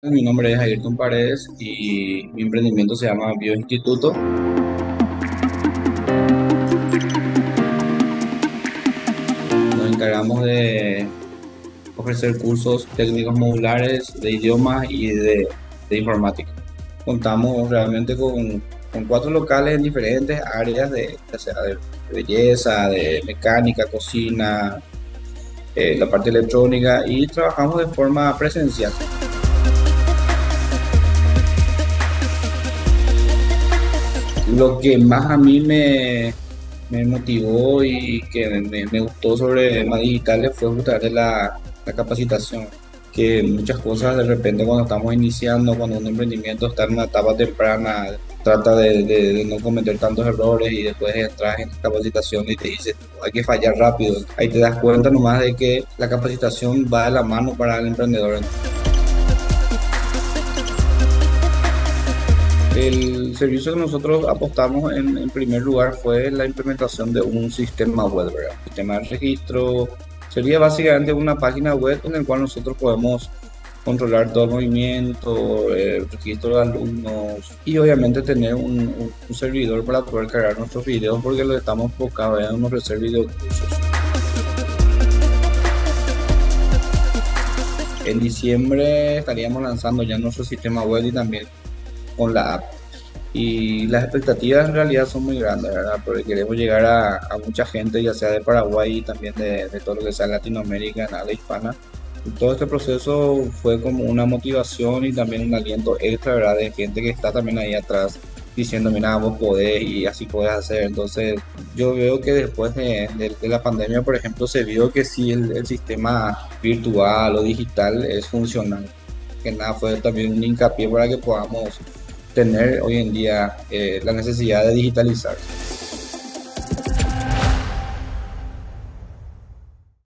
Mi nombre es Ayrton Paredes y mi emprendimiento se llama Bioinstituto. Nos encargamos de ofrecer cursos técnicos modulares de idiomas y de, informática. Contamos realmente con, cuatro locales en diferentes áreas, de, sea de belleza, de mecánica, cocina, eh, la parte electrónica y trabajamos de forma presencial. Lo que más a mí me, motivó y que me, gustó sobre más digitales fue justamente la, capacitación. Que muchas cosas de repente cuando estamos iniciando, cuando un emprendimiento está en una etapa temprana, trata de no cometer tantos errores y después entras en capacitación y te dice hay que fallar rápido. Ahí te das cuenta nomás de que la capacitación va de la mano para el emprendedor. El servicio que nosotros apostamos en, primer lugar fue la implementación de un sistema web, ¿verdad? sistema de registro. Sería básicamente una página web en la cual nosotros podemos controlar todo el movimiento, el registro de alumnos y obviamente tener un, servidor para poder cargar nuestros videos porque lo estamos enfocados en ofrecer videocursos. En diciembre estaríamos lanzando ya nuestro sistema web y también con la app. Y las expectativas en realidad son muy grandes, ¿verdad? Porque queremos llegar a, a mucha gente, ya sea de Paraguay y también de, de, todo lo que sea Latinoamérica, en habla hispana. Y todo este proceso fue como una motivación y también un aliento extra, ¿verdad? De gente que está también ahí atrás diciendo, mira, vos podés y así podés hacer. Entonces, yo veo que después de, de, de la pandemia, por ejemplo, se vio que sí el, el sistema virtual o digital es funcional. Que nada, fue también un hincapié para que podamos tener hoy en día eh, la necesidad de digitalizar.